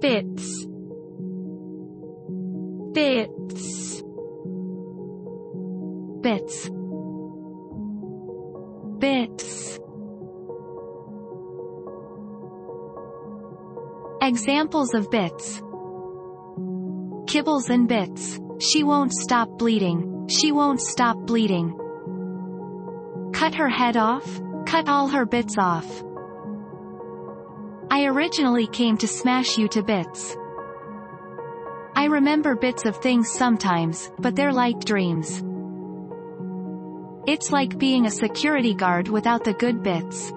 bits bits bits bits Examples of bits Kibbles and bits. She won't stop bleeding. She won't stop bleeding. Cut her head off? Cut all her bits off. I originally came to smash you to bits. I remember bits of things sometimes, but they're like dreams. It's like being a security guard without the good bits.